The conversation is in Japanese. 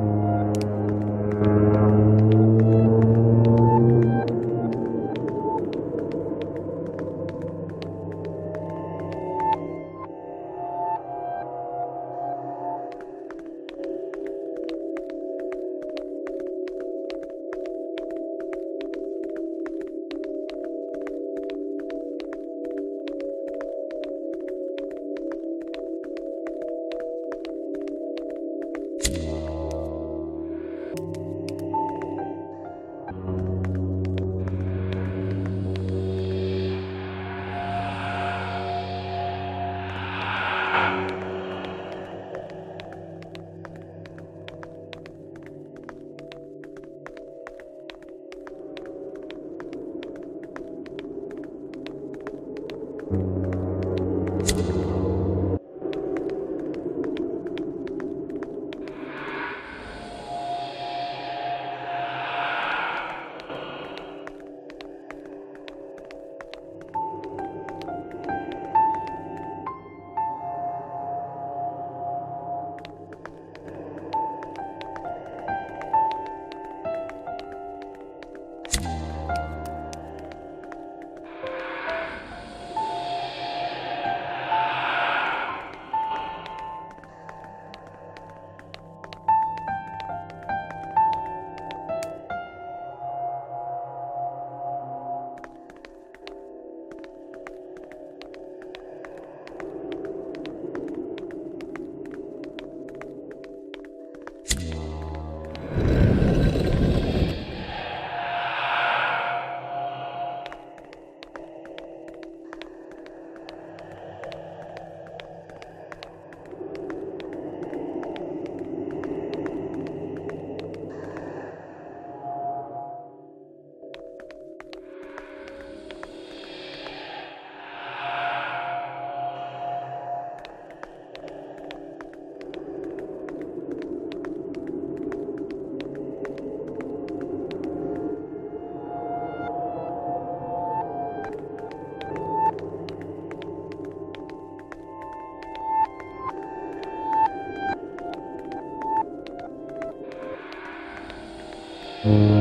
うん。Mm-hmm.